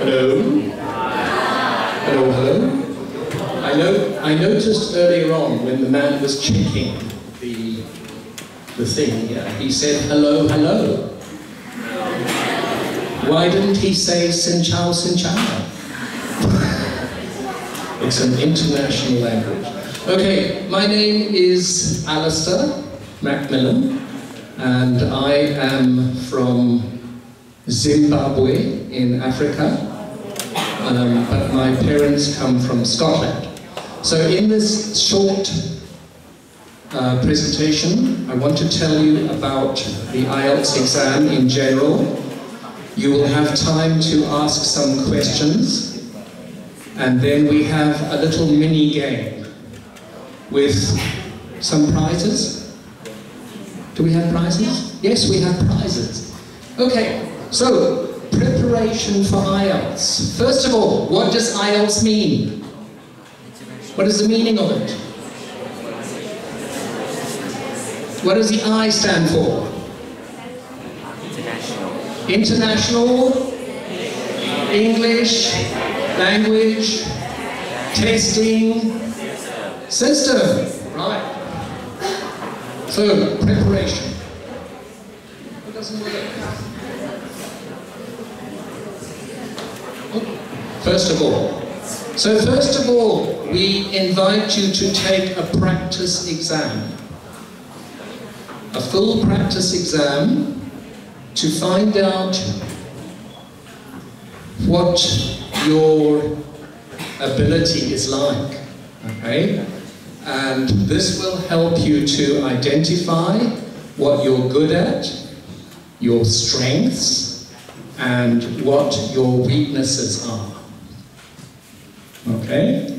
Hello? Hello, hello? I, know, I noticed earlier on when the man was checking the, the thing, yeah, he said, hello, hello. Why didn't he say Xin chào, Xin chào? it's an international language. Okay, my name is Alasdair MacMillan, and I am from Zimbabwe in Africa, um, but my parents come from Scotland. So in this short uh, presentation, I want to tell you about the IELTS exam in general. You will have time to ask some questions, and then we have a little mini game with some prizes. Do we have prizes? Yes, we have prizes. Okay, so preparation for IELTS. First of all, what does IELTS mean? What is the meaning of it? What does the I stand for? International. International, English, language, testing, system. Right. So, preparation. It doesn't work. First of all, so first of all, we invite you to take a practice exam. A full practice exam to find out what your ability is like, okay? And this will help you to identify what you're good at, your strengths, and what your weaknesses are. Okay?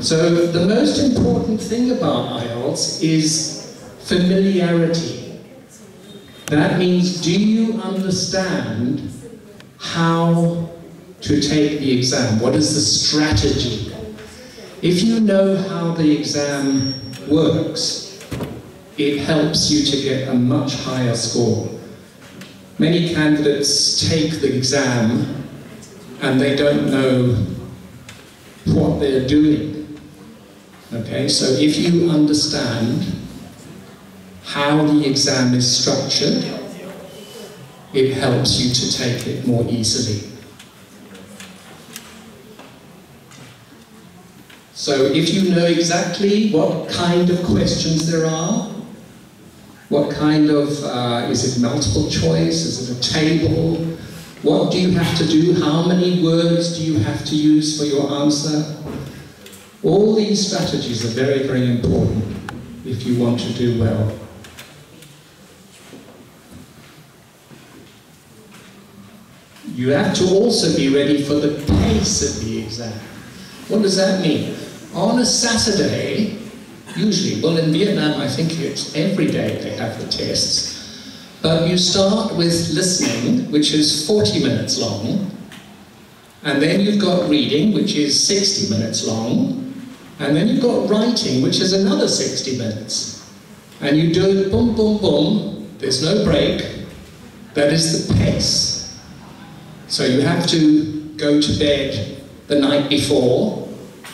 So the most important thing about IELTS is familiarity. That means do you understand how to take the exam? What is the strategy? If you know how the exam works, it helps you to get a much higher score. Many candidates take the exam and they don't know what they're doing. Okay, so if you understand how the exam is structured, it helps you to take it more easily. So if you know exactly what kind of questions there are, what kind of, uh, is it multiple choice? Is it a table? What do you have to do? How many words do you have to use for your answer? All these strategies are very, very important if you want to do well. You have to also be ready for the pace of the exam. What does that mean? On a Saturday, usually. Well, in Vietnam, I think it's every day they have the tests. But you start with listening, which is 40 minutes long, and then you've got reading, which is 60 minutes long, and then you've got writing, which is another 60 minutes. And you do it boom, boom, boom, there's no break. That is the pace. So you have to go to bed the night before,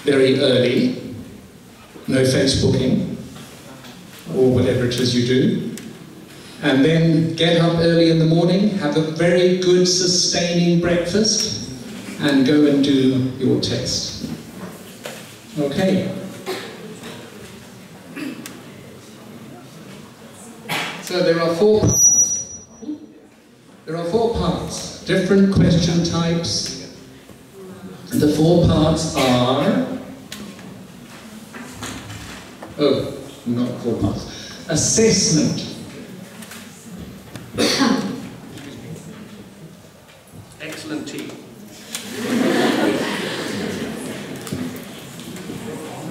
very early, no Facebooking, or whatever it is you do. And then get up early in the morning, have a very good sustaining breakfast, and go and do your test. Okay. So there are four parts. There are four parts, different question types. The four parts are Oh, not four parts. Assessment. Excellent tea.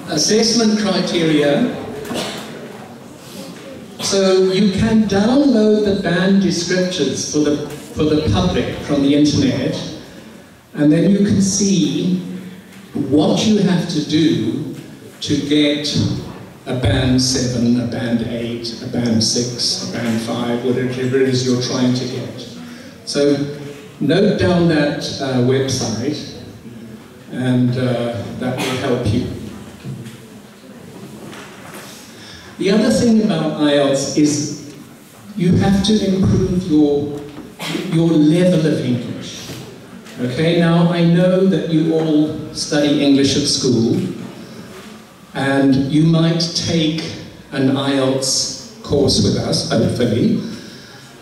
Assessment criteria. So you can download the band descriptors for the, for the public from the internet, and then you can see what you have to do to get a band 7, a band 8, a band 6, a band 5, whatever it is you're trying to get. So note down that uh, website and uh, that will help you. The other thing about IELTS is you have to improve your, your level of English. Okay, now I know that you all study English at school, and you might take an IELTS course with us, hopefully,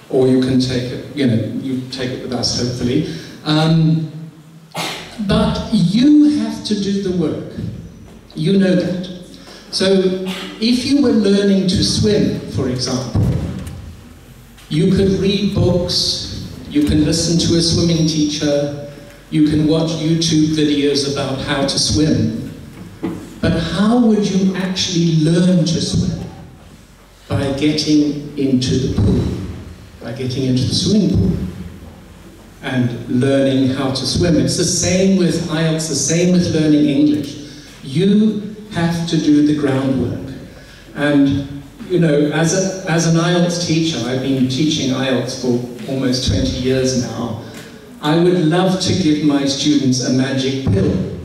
or you can take it, you know, you take it with us, hopefully. Um, but you have to do the work. You know that. So if you were learning to swim, for example, you could read books, you can listen to a swimming teacher, you can watch YouTube videos about how to swim. But how would you actually learn to swim? By getting into the pool, by getting into the swimming pool and learning how to swim. It's the same with IELTS, the same with learning English. You have to do the groundwork. And, you know, as, a, as an IELTS teacher, I've been teaching IELTS for almost 20 years now, I would love to give my students a magic pill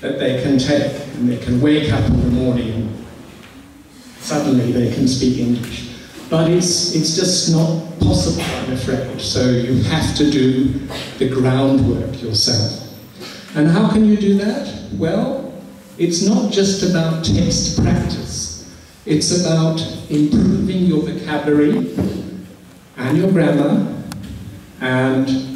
that they can take and they can wake up in the morning and suddenly they can speak English. But it's, it's just not possible, I'm afraid. So you have to do the groundwork yourself. And how can you do that? Well, it's not just about text practice. It's about improving your vocabulary and your grammar and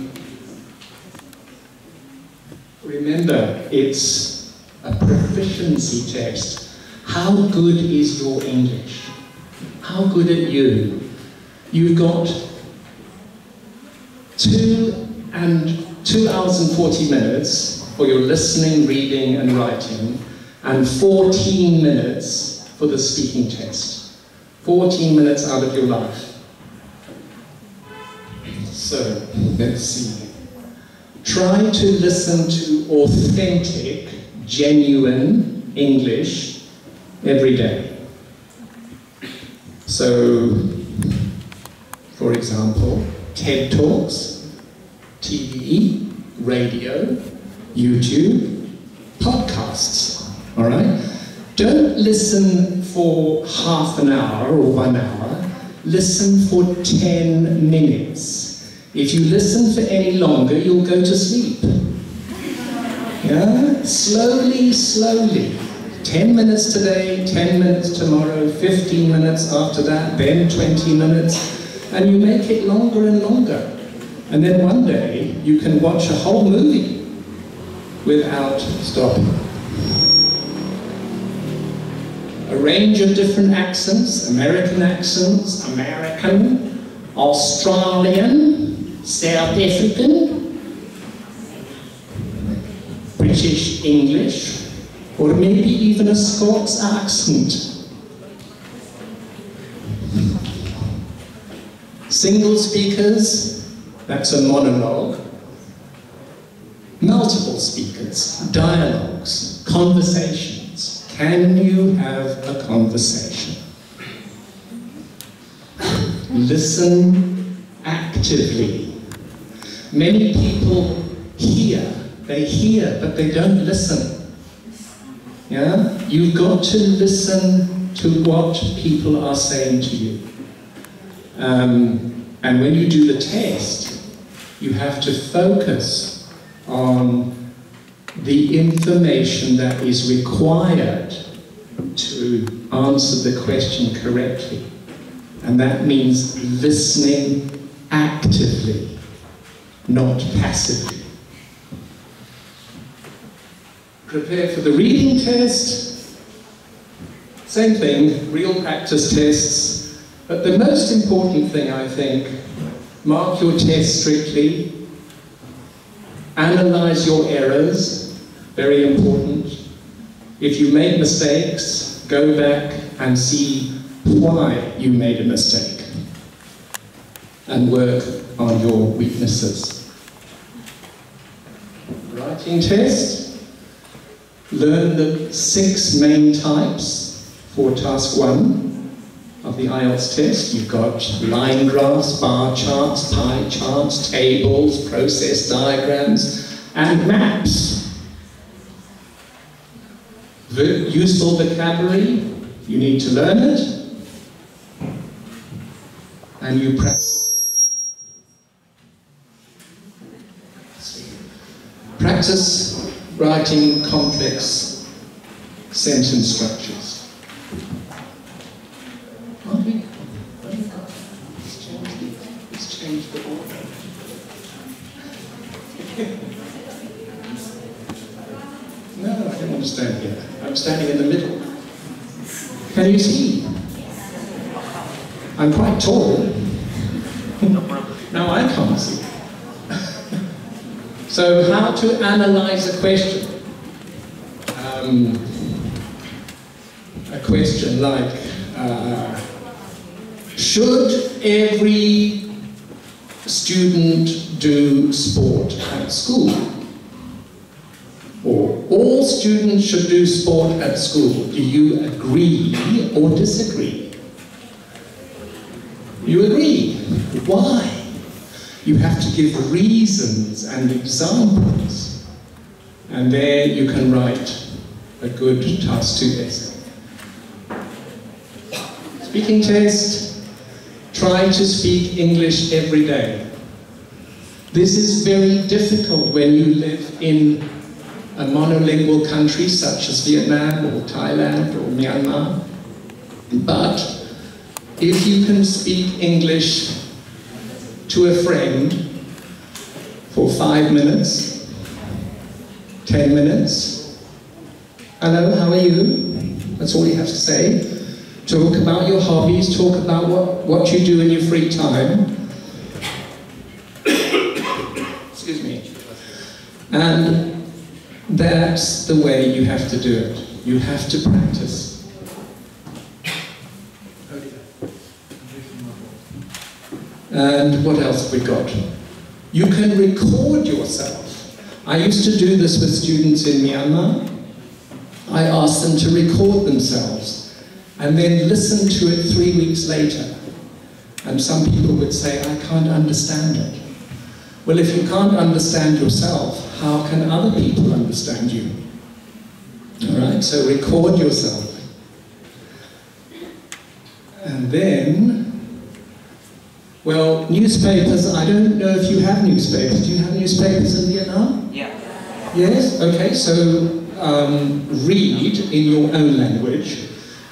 remember, it's a proficiency test. How good is your English? How good are you? You've got two and two hours and 40 minutes for your listening, reading, and writing, and 14 minutes for the speaking test. 14 minutes out of your life. So, let's see. Try to listen to authentic, genuine English every day. So, for example, TED Talks, TV, radio, YouTube, podcasts, all right? Don't listen for half an hour or one hour. Listen for 10 minutes. If you listen for any longer, you'll go to sleep. Yeah? Slowly, slowly. 10 minutes today, 10 minutes tomorrow, 15 minutes after that, then 20 minutes, and you make it longer and longer. And then one day, you can watch a whole movie without stopping. A range of different accents, American accents, American, Australian, South African, British English, or maybe even a Scots accent. Single speakers, that's a monologue. Multiple speakers, dialogues, conversations. Can you have a conversation? Listen actively. Many people hear, they hear, but they don't listen. Yeah? You've got to listen to what people are saying to you. Um, and when you do the test, you have to focus on the information that is required to answer the question correctly. And that means listening actively, not passively. prepare for the reading test. Same thing, real practice tests. But the most important thing, I think, mark your test strictly, analyze your errors, very important. If you make mistakes, go back and see why you made a mistake and work on your weaknesses. Writing test, learn the six main types, for task one of the IELTS test. You've got line graphs, bar charts, pie charts, tables, process diagrams, and maps. The useful vocabulary, you need to learn it, and you practice. Practice writing complex sentence structures. Let's change the order. No, I don't want to stand here. I'm standing in the middle. Can you see? I'm quite tall. now I can't see. So how to analyze a question? Um, a question like, uh, should every student do sport at school? Or all students should do sport at school. Do you agree or disagree? You agree. Why? You have to give reasons and examples. And there you can write a good task two essay. Speaking test, try to speak English every day. This is very difficult when you live in a monolingual country such as Vietnam or Thailand or Myanmar. But if you can speak English to a friend for five minutes, ten minutes, hello, how are you? That's all you have to say. Talk about your hobbies, talk about what, what you do in your free time. Excuse me. And that's the way you have to do it. You have to practice. And what else have we got? You can record yourself. I used to do this with students in Myanmar. I asked them to record themselves and then listen to it three weeks later. And some people would say, I can't understand it. Well, if you can't understand yourself, how can other people understand you? All right, so record yourself. And then, well, newspapers, I don't know if you have newspapers. Do you have newspapers in Vietnam? Yeah. Yes? Okay, so um, read in your own language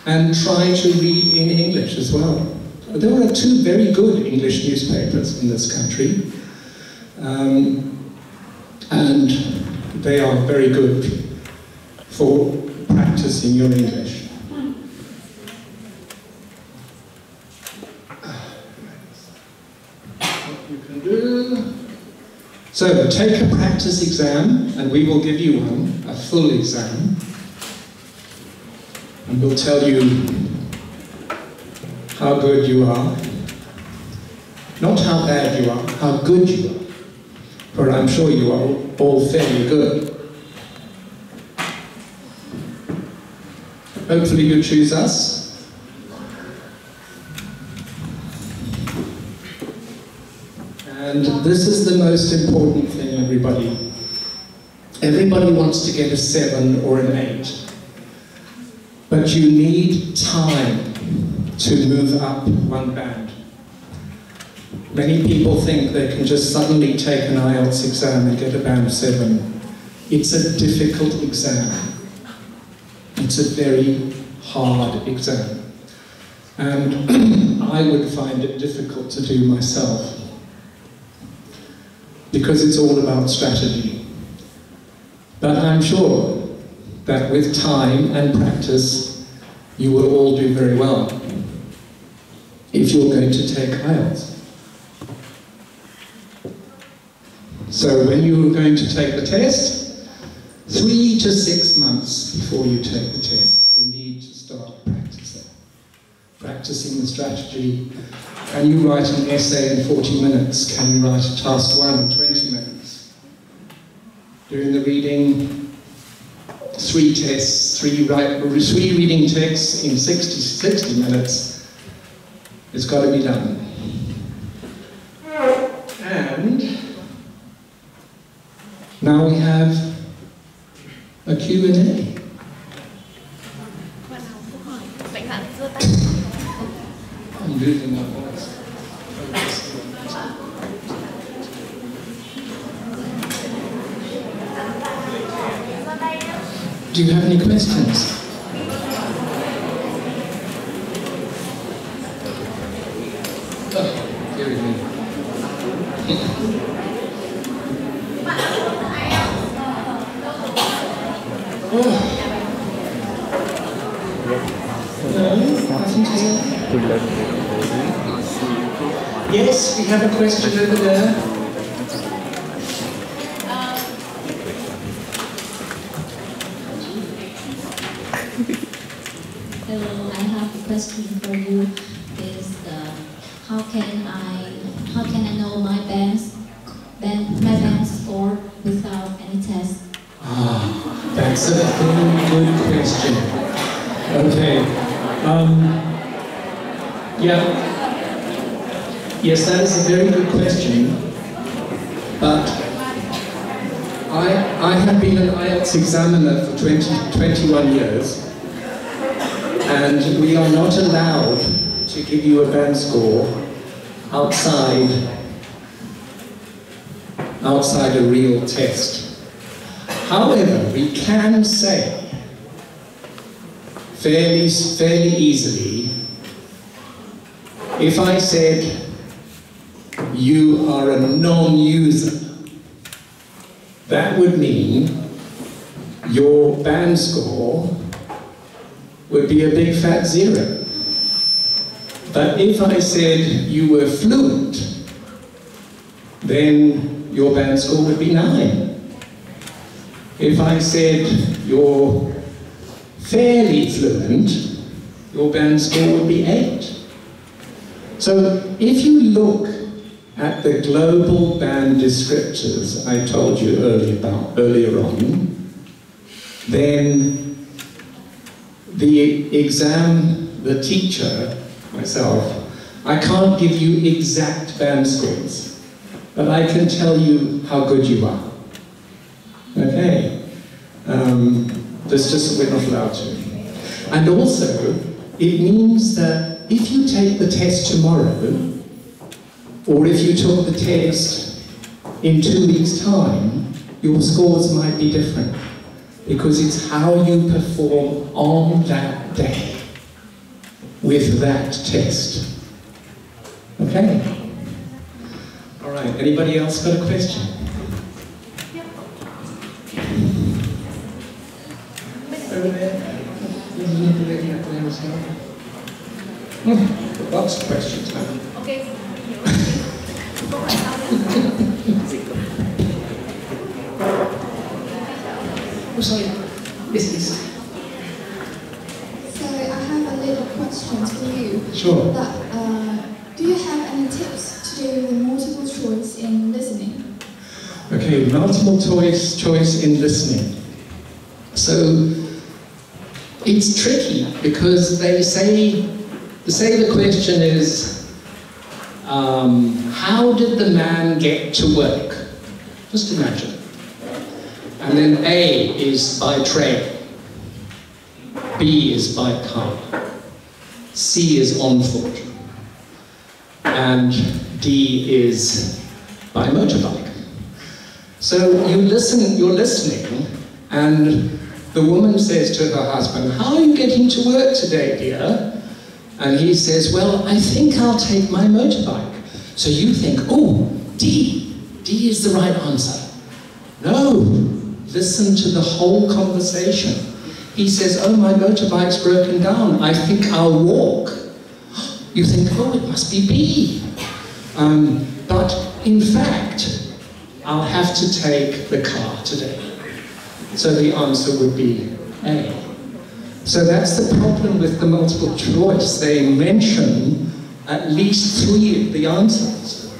and try to read in English as well. There are two very good English newspapers in this country. Um, and they are very good for practicing your English. What you can do. So take a practice exam, and we will give you one, a full exam, and we'll tell you how good you are. Not how bad you are, how good you are. For I'm sure you are all fairly good. Hopefully you choose us. And this is the most important thing, everybody. Everybody wants to get a seven or an eight. But you need time to move up one band. Many people think they can just suddenly take an IELTS exam and get a band 7. It's a difficult exam. It's a very hard exam. And I would find it difficult to do myself. Because it's all about strategy. But I'm sure that with time and practice, you will all do very well if you're going to take IELTS. So when you're going to take the test, three to six months before you take the test, you need to start practicing. Practicing the strategy. Can you write an essay in 40 minutes? Can you write a task one in 20 minutes? During the reading, three tests, three, write, three reading texts in 60, 60 minutes. It's got to be done. And now we have a Q&A. Do you have any questions? Oh, dear me. Oh. No, nothing to say. Yes, we have a question over there. Yes, that is a very good question. But I, I have been an IELTS examiner for 20, 21 years, and we are not allowed to give you a band score outside outside a real test. However, we can say fairly, fairly easily, if I said you are a non-user, that would mean your band score would be a big fat zero. But if I said you were fluent, then your band score would be nine. If I said you're fairly fluent, your band score would be eight. So if you look at the global band descriptors I told you earlier, about, earlier on, then the exam, the teacher, myself, I can't give you exact band scores, but I can tell you how good you are. Okay? Um, that's just we're not allowed to. And also, it means that if you take the test tomorrow, or if you took the test in two weeks' time, your scores might be different because it's how you perform on that day with that test. Okay? All right, anybody else got a question? Over there? Isn't the lady up there as? Hmm, Lots of questions. Okay. Oh, sorry. Yes, yes. So I have a little question for you. Sure. That, uh, do you have any tips to do with multiple choice in listening? Okay, multiple choice, choice in listening. So it's tricky because they say, they say the question is, um, how did the man get to work? Just imagine. And then A is by train, B is by car, C is on foot, and D is by motorbike. So you listen, you're listening, and the woman says to her husband, How are you getting to work today, dear? And he says, Well, I think I'll take my motorbike. So you think, Oh, D. D is the right answer. No, listen to the whole conversation. He says, Oh, my motorbike's broken down. I think I'll walk. You think, Oh, it must be B. Um, but in fact, I'll have to take the car today. So the answer would be A. So that's the problem with the multiple choice. They mention at least three of the answers,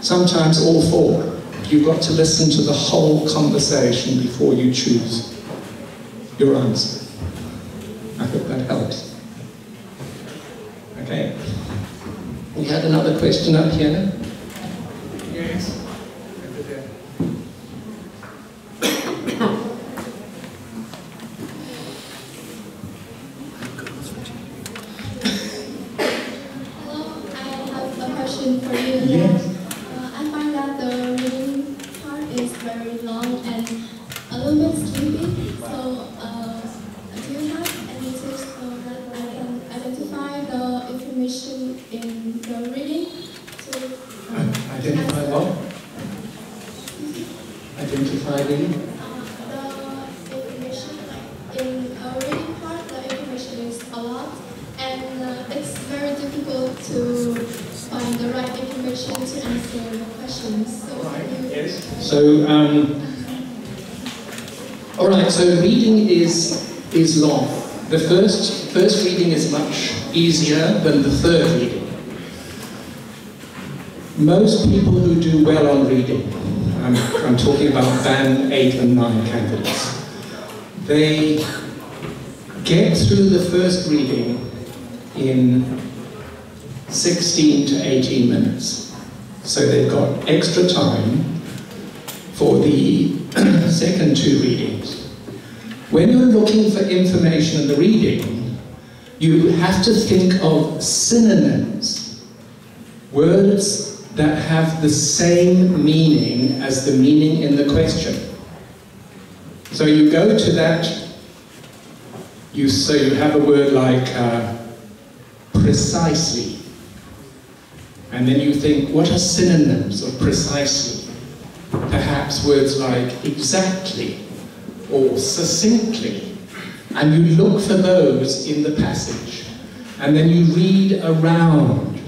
sometimes all four. You've got to listen to the whole conversation before you choose. your answer. I hope that helps. Okay. We had another question up here. Yes. Hello, I have a question for you. Yes. Uh, I find that the reading part is very long and a little bit sleepy. So, uh, do you have any tips so that I can identify the information in the reading? To, um, Identify answer, what? Identify the uh, the information like in a reading part, the information is a lot, and uh, it's very difficult to find the right information to answer the questions. So, can you So, um, all right. So reading is is long. The first first reading is much easier than the third reading. Most people who do well on reading, I'm, I'm talking about band eight and nine candidates, they get through the first reading in 16 to 18 minutes. So they've got extra time for the second two readings. When you're looking for information in the reading, you have to think of synonyms, words that have the same meaning as the meaning in the question. So you go to that, you so you have a word like uh, precisely, and then you think, what are synonyms of precisely? Perhaps words like exactly or succinctly. And you look for those in the passage. And then you read around.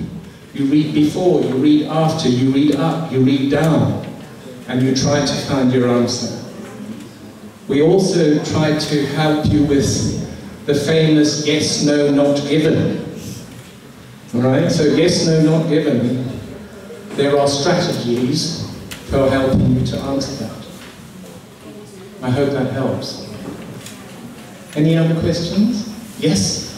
You read before, you read after, you read up, you read down. And you try to find your answer. We also try to help you with the famous yes, no, not given. All right, so yes, no, not given. There are strategies for helping you to answer that. I hope that helps. Any other questions? Yes?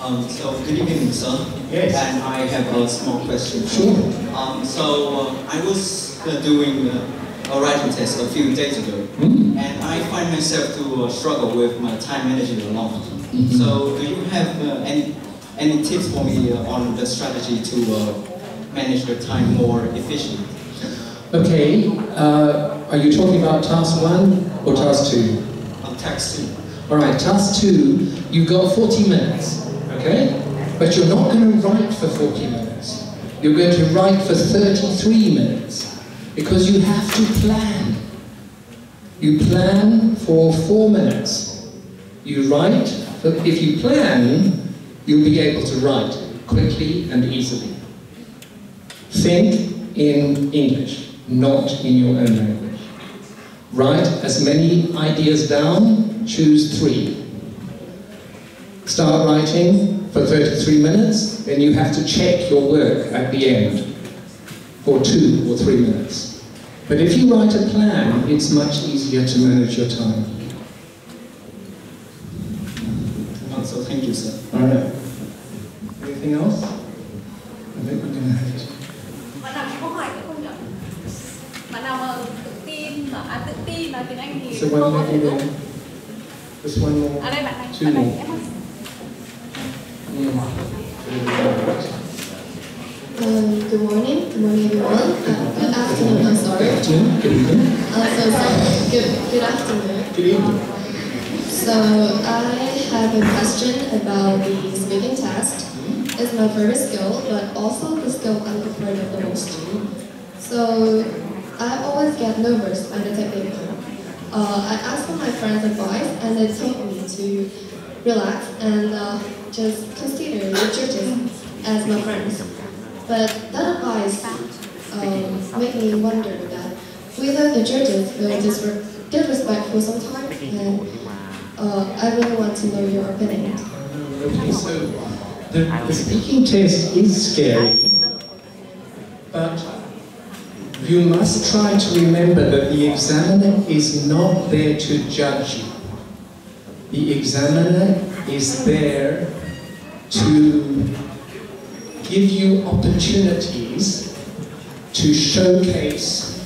Um, so good evening, sir. Yes. And I have a small question. Sure. Um, so uh, I was uh, doing uh, a writing test a few days ago, Hmm? and I find myself to uh, struggle with my time management a lot. Mhm. So do you have uh, any any tips for me uh, on the strategy to uh, manage the time more efficiently? Okay, uh, are you talking about task one or task two? On text too. All right, task two, you've got 40 minutes, okay? But you're not going to write for 40 minutes. You're going to write for 33 minutes because you have to plan. You plan for four minutes. You write, if you plan, you'll be able to write quickly and easily. Think in English, not in your own language. Write as many ideas down, choose three. Start writing for 33 minutes, then you have to check your work at the end for two or three minutes. But if you write a plan, it's much easier to manage your time. So thank you, sir. All right. Anything else? I think we're going to have to. bạn nào có hỏi cái không nhỉ bạn nào mà tự tin mà à, tự tin nói tiếng anh thì So không có thể maybe đúng. Just one more. à đây bạn này bạn này more. em ơi. Um, good morning, good morning everyone. Uh, good afternoon, I'm sorry. Good afternoon. Good evening. Uh, so sorry. Good, good afternoon. Good evening. So I have a question about the speaking test. It's my favorite skill, but also the skill I'm afraid of the most. So I always get nervous when I take exam. Uh, I asked for my friends' advice, and they told me to relax and uh, just consider the judges as my friends. But that advice um, made me wonder that whether the judges will disre- disrespectful sometimes, and uh, I really want to know your opinion. Okay, so the, the speaking test is scary, but you must try to remember that the examiner is not there to judge you. The examiner is there to give you opportunities to showcase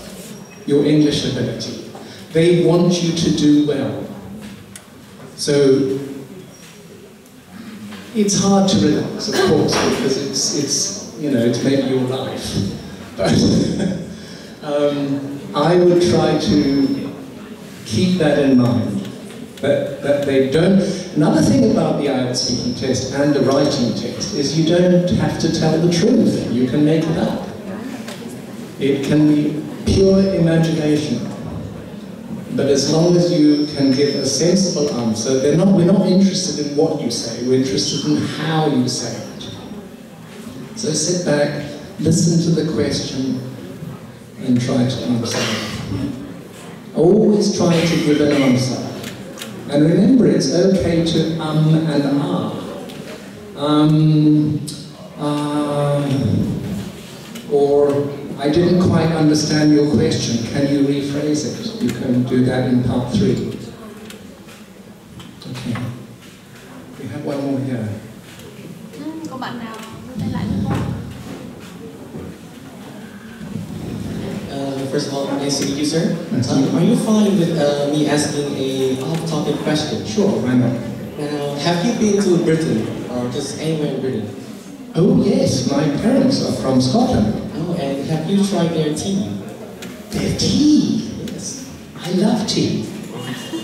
your English ability. They want you to do well. So it's hard to relax, of course, because it's, it's you know, it's maybe your life. But um, I would try to keep that in mind. That, that they don't. Another thing about the IELTS speaking test and the writing test is you don't have to tell the truth. You can make it up. It can be pure imagination. But as long as you can give a sensible answer, they're not, we're not interested in what you say, we're interested in how you say it. So sit back, listen to the question, and try to answer. Always try to give an answer. And remember, it's okay to um and ah. Um, uh, or I didn't quite understand your question. Can you rephrase it? You can do that in part three. Okay. We have one more here. Ừ, Có bạn nào đưa tay lại được không? Uh, first of all, nice to meet you, sir. Nice Um, are you fine with uh, me asking a off-topic question? Sure, why not? Now, have you been to Britain or just anywhere in Britain? Oh yes, my parents are from Scotland. Oh, and have you tried their tea? Their tea. Yes. I love tea.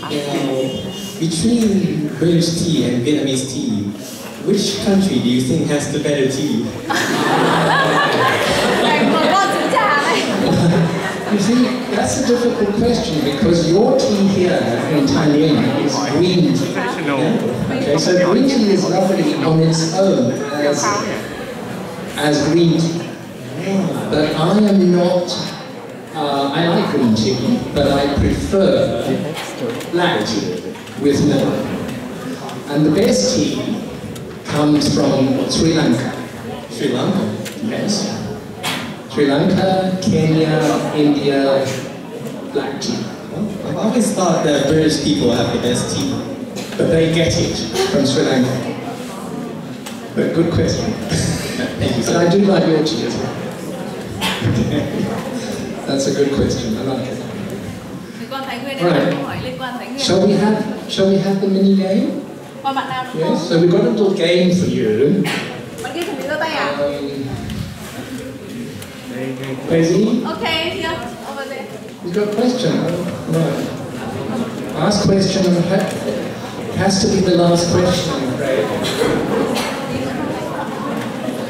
Now, between British tea and Vietnamese tea, which country do you think has the better tea? You see, that's a difficult question because your tea here in Thailand is green tea. Okay, so green tea is lovely on its own as, as green tea. But I am not, uh, I like green tea, but I prefer black tea with milk. And the best tea comes from Sri Lanka. Sri Lanka. Yes. Sri Lanka, Kenya, India, black tea. I've always thought that British people have the best tea. But they get it from Sri Lanka. But good question. Thank you, But I do like your tea as well. That's a good question. I like it. Thì con Thái Nguyên Right. có câu hỏi liên quan Thái Nguyên. Shall we have Shall we have the mini game? Còn bạn nào nữa Yes. So we've got a little game for you. Daisy, Okay, here, over there. you've got a question. Right. Last question. and Has to be the last question, I'm afraid.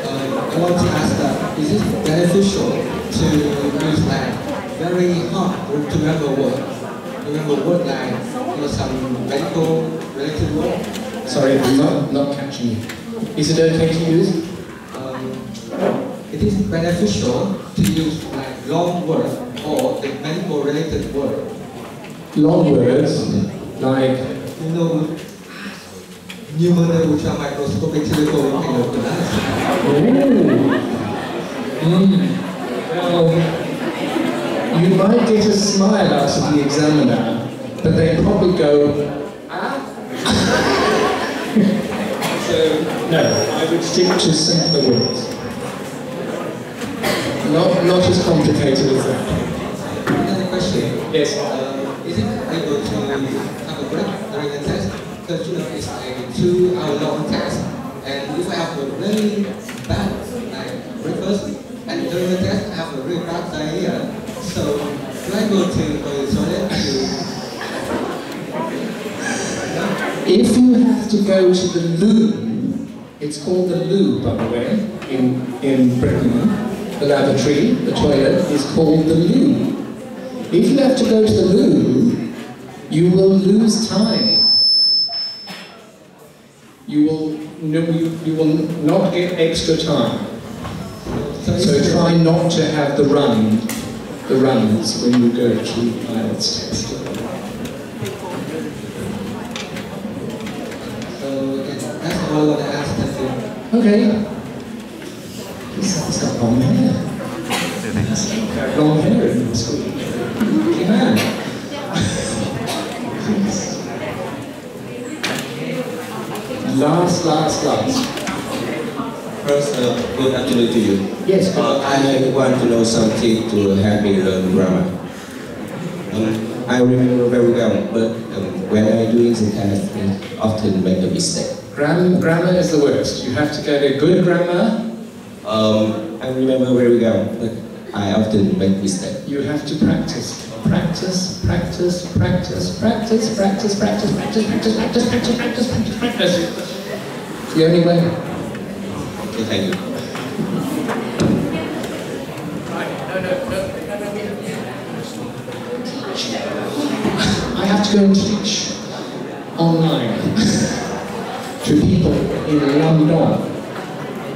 Uh, I want to ask that is it beneficial to use like very hard to remember word? Remember word like you know some medical related word? Sorry, I'm not, not catching you. Is it okay to use? It is beneficial to use like long words or the medical related word. long words like You know pneumonia ultra microscopic. Mm. Well, you might get a smile out of the examiner, but they probably go, ah. so, no, I would stick to simpler words. Not, not as complicated as that. Another question. Yes. Uh, is it able to have a break during the test? Because you know it's a two-hour long test, and if I have a really bad like breakfast, and during the test I have a really bad diarrhea, so do I go to the toilet to? If you have to go to the loo, it's called the loo, by the way, in, in Britain. The lavatory, the toilet, is called the loo. If you have to go to the loo, you will lose time. You will, no, you, you will not get extra time. So try not to have the run, the runs when you go to IELTS test. So that's all I want to ask. Thank you. Okay. That's go Got gold in school. Amen. last, last, last. First, uh, good afternoon to you. Yes. Uh, I want to know something to help me learn grammar. Um, I remember very well, but um, when I do it, I often make a mistake. Gram grammar is the worst. You have to get a good grammar. Um, I remember very well, but I often make mistakes. You have to practice. Practice, practice, practice, practice, practice, practice, practice, practice, practice, practice, practice, practice, practice. The only way. Okay, thank you. I have to go and teach online to people in London.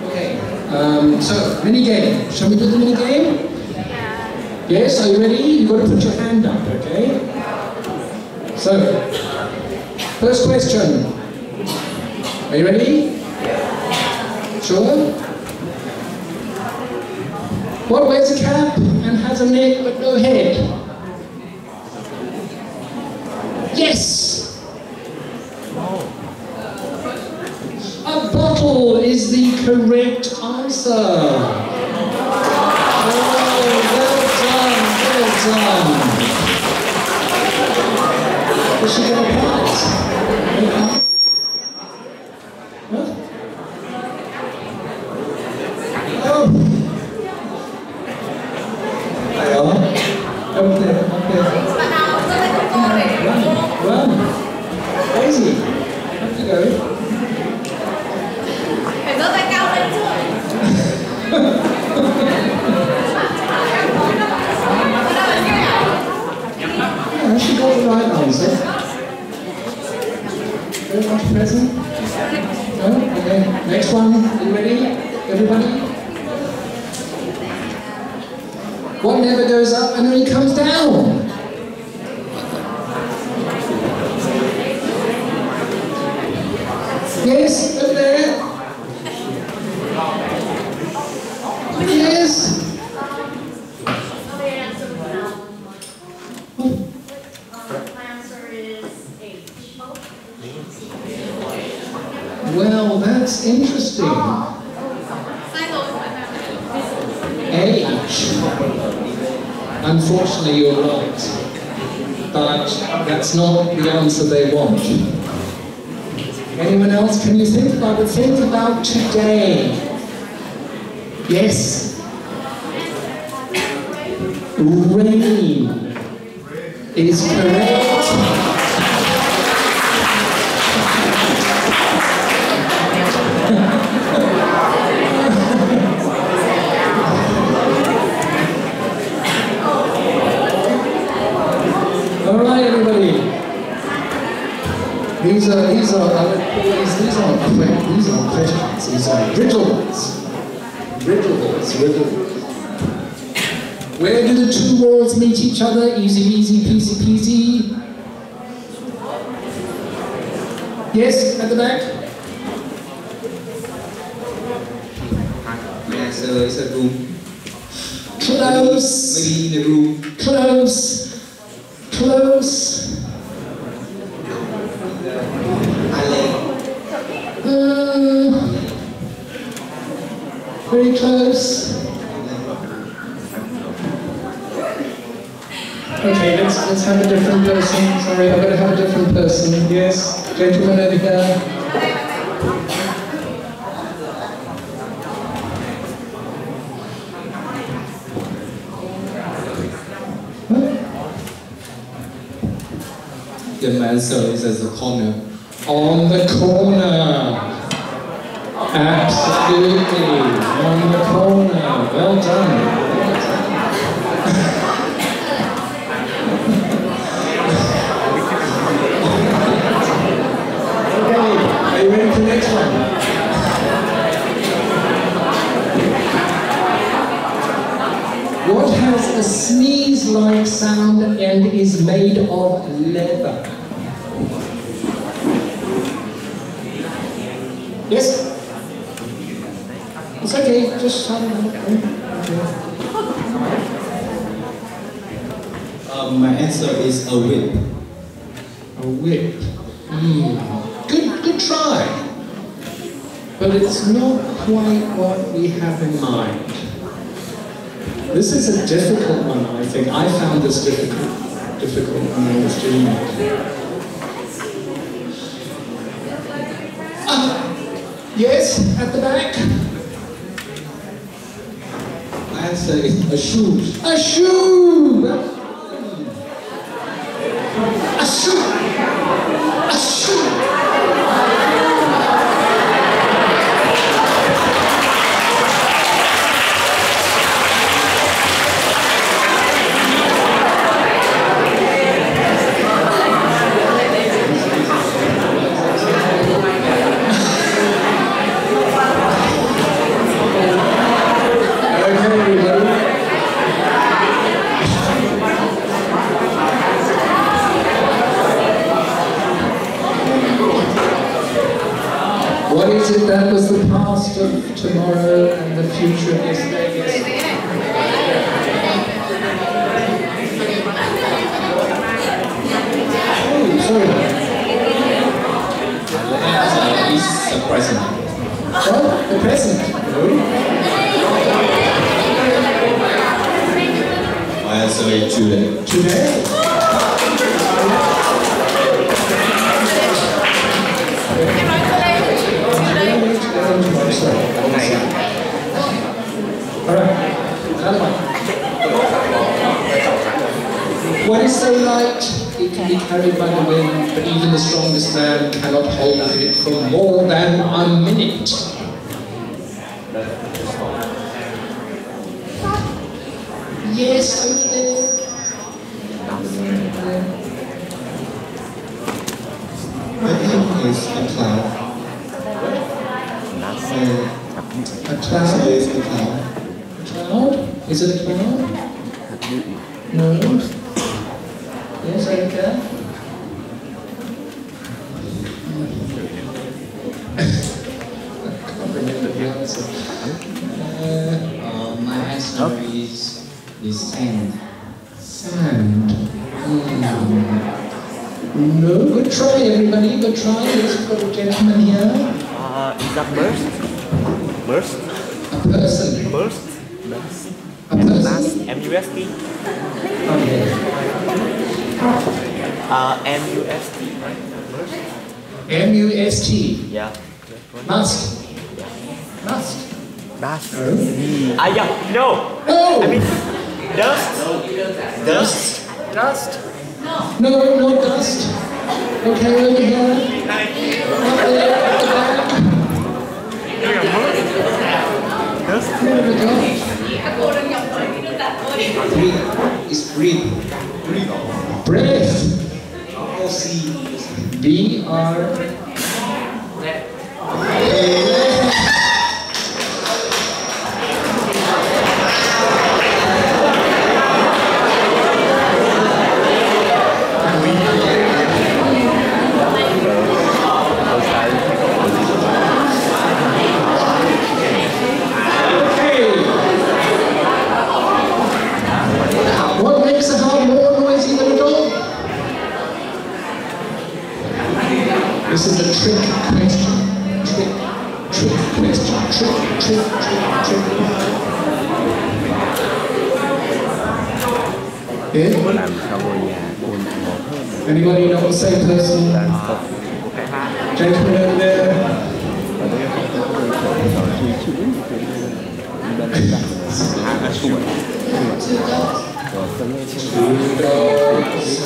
Okay. Um, so, mini game. Shall we do the mini game? Yes, are you ready? You've got to put your hand up, okay? So, first question. Are you ready? Sure? What wears a cap and has a neck but no head? Yes! A bottle is the correct answer. Jackson. Is going to Unfortunately, you're right. But that's not the answer they want. Anyone else? Can you think about it? Think about today. Yes. Rain is correct. These are these are these these aren't que- these aren't questions. These are riddles. Riddles. Riddles. Where do the two worlds meet each other? Easy, easy, peasy, peasy. Yes, at the back. My answer is a room. Close. Maybe in a room. Close. Close. Very close. Okay, let's let's have a different person. Sorry, I've got to have a different person. Yes, gentleman over here. The answer is at the corner. On the corner. Absolutely. On the corner. Well done. okay, are you ready for the next one? What has a sneeze-like sound and is made of leather? Yes? Just. Um, my answer is a whip. A whip. Mm. Good, good try. but it's not quite what we have in mind. This is a difficult one, I think. I found this difficult, difficult when I was doing it. Ah, yes, at the back. My answer is a shoe. A shoe! A shoe! A shoe! Okay, everybody. What is it that was the past of tomorrow and the future of yesterday? Yes. Oh, sorry. It's a present. What? The present? No. My answer is today. Today? Alright, another one. What is so light, it can be carried by the wind, but even the strongest man cannot hold it for more than a minute. Yes, over there. I think it's a cloud. A Uh, cloud? it's a cloud. Cloud? Is it a cloud? No. Yes, Erica? I can't remember the answer. Uh, Uh, my answer is is sand. sand. Hmm. No, good try everybody, good try. Yes, we've got a gentleman here. Uh, is that burst? Burst? A person. Burst? A person. Mass? M-U-S-T? Okay. Uh, M-U-S-T, right? Burst? M-U-S-T. Yeah. Must. Must. Dust. No. Ah, yeah. No! No! I mean, dust? Dust? Dust? No, no dust. Okay, over here. Up there, at the back. Dust? There we go. cô đang nhọc với cái đơn giản thôi Breathe. It's breathe. Breath. O C. B R. Okay. What makes a heart more noisy than a dog? This is a trick question. Trick, trick question. Trick, trick, trick, trick. Yeah? làm sao ngôi nhà ôn một Anybody know the same person? đàn phục của cái hát Gentleman over there. và cái rồi suy chữ đi bên đây hát là tuổi rồi tôi nghe xem Two dogs.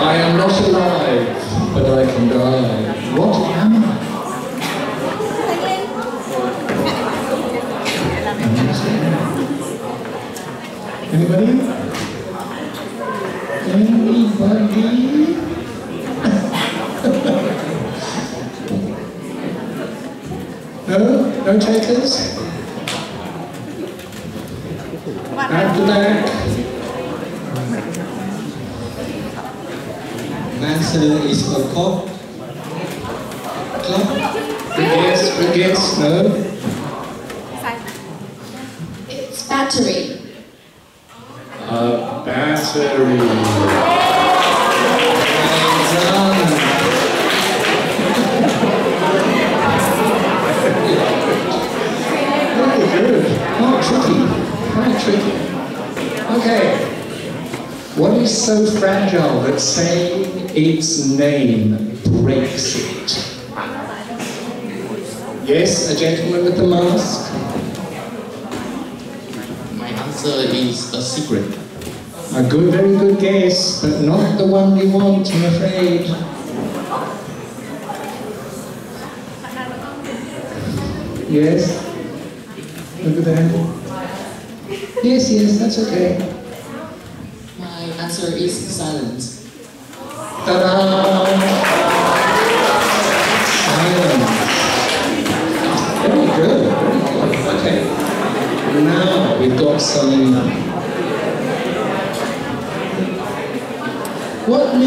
I am not alive, but I can die. What am I? Anybody? Anybody? No? Takers? Back to back. My answer is a clock. secret. A good, very good guess, but not the one we want, I'm afraid. Yes? Look at that. Yes, yes, that's okay.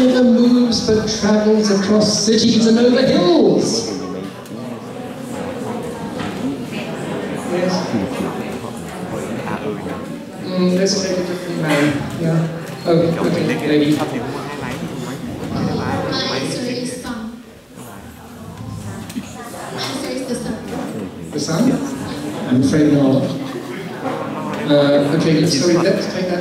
Never moves but travels across cities and over hills. Yes. Mm, there's a very different man. Yeah. Oh, okay, maybe. The sun? I'm afraid not. Uh, okay, sorry, let's take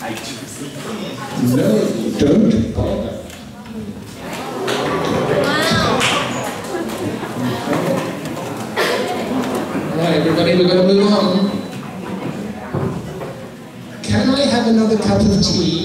No, don't bother. Right, everybody, we're going to move on. Can I have another cup of tea?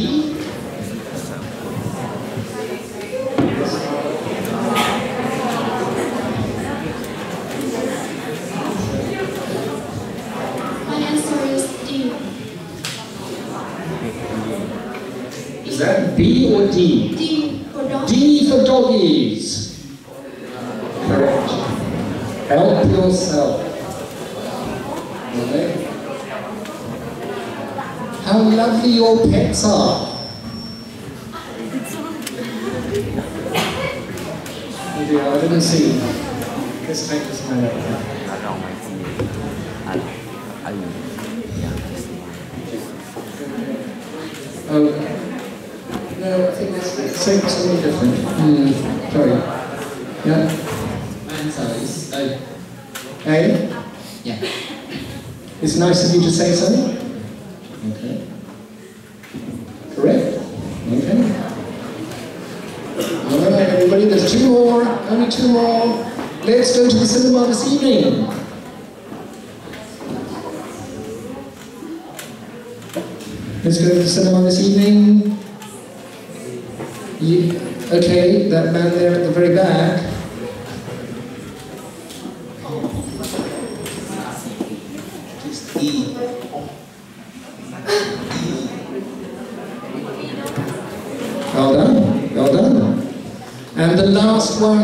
say something. Okay. Correct? Okay. Alright everybody, there's two more, only two more. Let's go to the cinema this evening. Let's go to the cinema this evening. Yeah. Okay, that man there at the very back.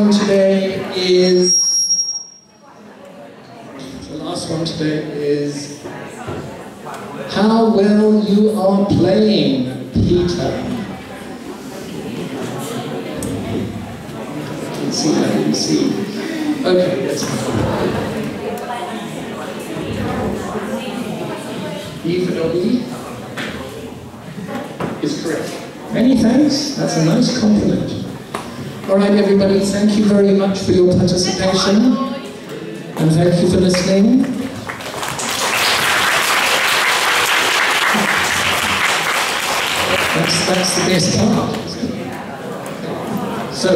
Muchas gracias. for your participation and thank you for listening. That's, that's the best part. So,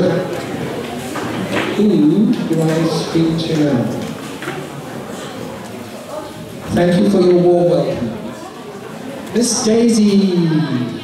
who do I speak to now? Thank you for your warm welcome. Miss Daisy.